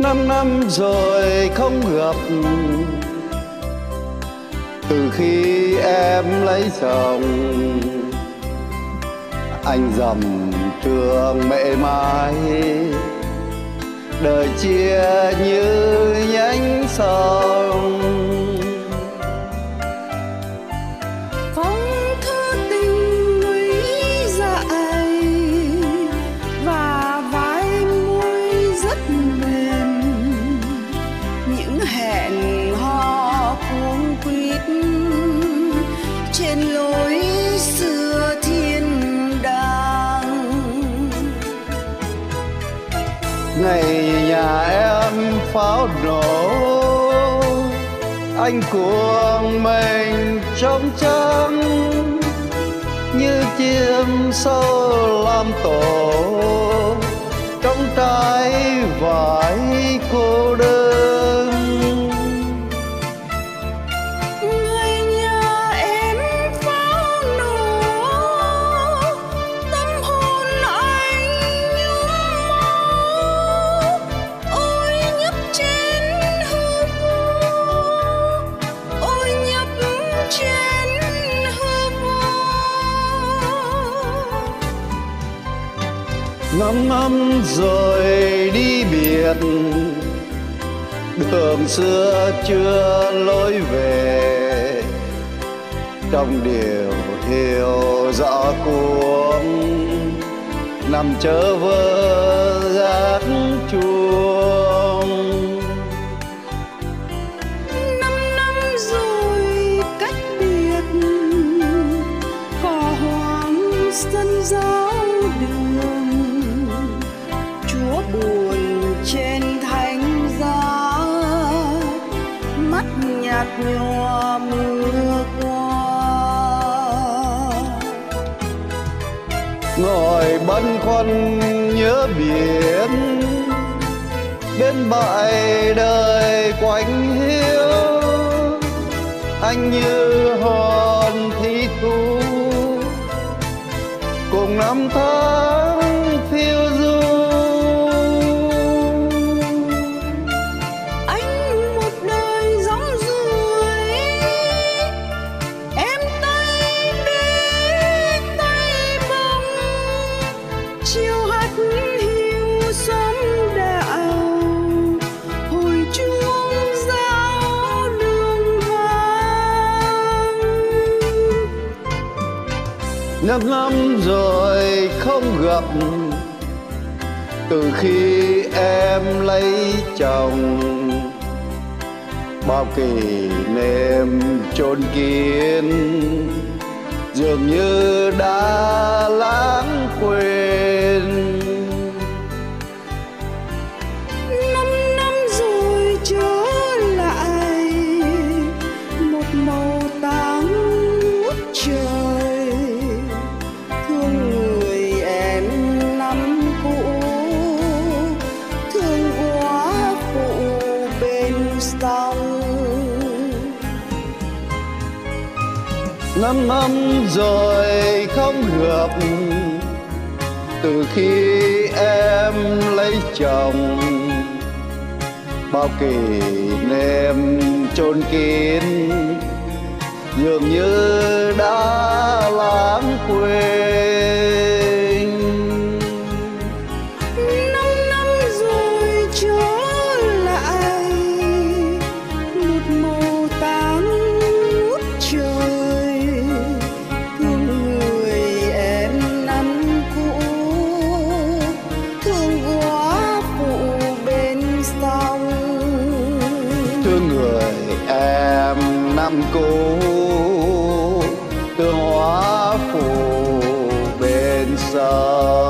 năm năm rồi không gặp. Từ khi em lấy chồng, anh dầm trường mẹ mái đời chia như nhánh sông. Phong thơ tình nguy dại và vai môi rất mềm trên lối xưa thiên đàng. Ngày nhà em pháo nổ, anh cuồng mình trong trắng như chim sâu làm tổ. Năm năm rồi đi biệt. Đường xưa chưa lối về, trong điều hiểu rõ cuống nằm chớ vơ gác chuông. Năm năm rồi cách biệt cỏ hoang sân giáo đường. Nhạt nhòa, mưa qua. Ngồi băn khoăn nhớ biển, bên bãi đời quạnh hiu anh như hòn thi thu, cùng năm tháng chiều hát hiu xóm đạo hồi chuông giao đường vang. Năm năm rồi không gặp. Từ khi em lấy chồng, bao kỷ niệm chôn kín dường như đã lãng quên. Năm năm rồi không gặp từ khi em lấy chồng, bao kỷ niệm chôn kín, dường như đã lãng quên. Thương người em năm cũ tương hóa phù bên sông